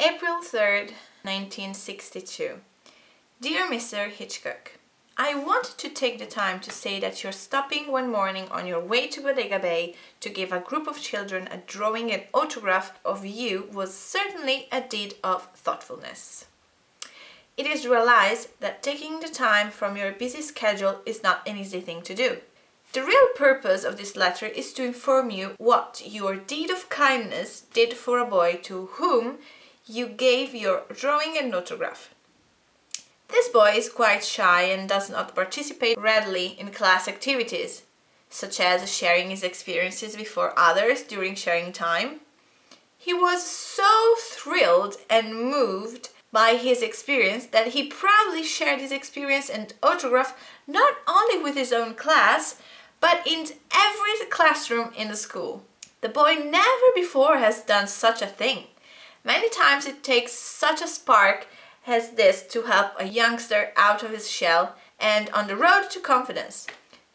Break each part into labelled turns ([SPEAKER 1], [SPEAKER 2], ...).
[SPEAKER 1] April 3rd, 1962. Dear Mr. Hitchcock, I wanted to take the time to say that you're stopping one morning on your way to Bodega Bay to give a group of children a drawing and autograph of you was certainly a deed of thoughtfulness. It is realized that taking the time from your busy schedule is not an easy thing to do. The real purpose of this letter is to inform you what your deed of kindness did for a boy to whom you gave your drawing and autograph. This boy is quite shy and does not participate readily in class activities, such as sharing his experiences before others during sharing time. He was so thrilled and moved by his experience that he proudly shared his experience and autograph not only with his own class, but in every classroom in the school. The boy never before has done such a thing. Many times it takes such a spark as this to help a youngster out of his shell and on the road to confidence.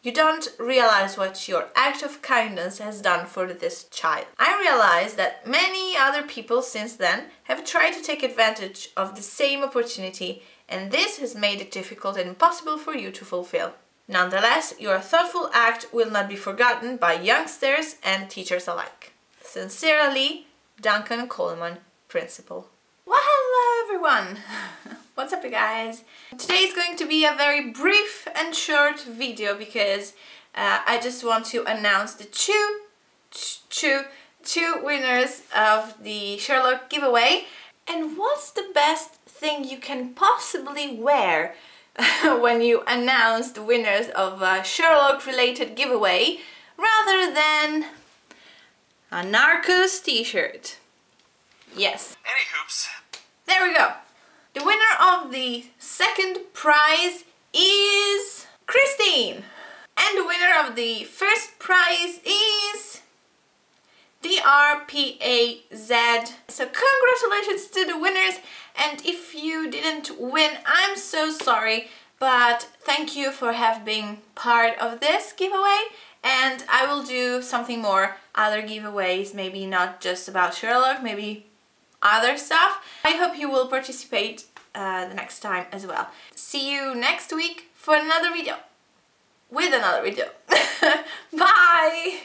[SPEAKER 1] You don't realize what your act of kindness has done for this child. I realize that many other people since then have tried to take advantage of the same opportunity and this has made it difficult and impossible for you to fulfill. Nonetheless, your thoughtful act will not be forgotten by youngsters and teachers alike. Sincerely, Duncan Coleman, Principal. Well, hello everyone! What's up you guys? Today is going to be a very brief and short video because uh, I just want to announce the two, two, two winners of the Sherlock giveaway. And what's the best thing you can possibly wear when you announce the winners of a Sherlock related giveaway rather than a Narcos t-shirt? Yes.
[SPEAKER 2] Any hoops.
[SPEAKER 1] There we go. The winner of the second prize is Christine. And the winner of the first prize is DRPAZ. So congratulations to the winners and if you didn't win, I'm so sorry but thank you for having been part of this giveaway and I will do something more, other giveaways, maybe not just about Sherlock, maybe other stuff. I hope you will participate uh, the next time as well. See you next week for another video. With another video. Bye!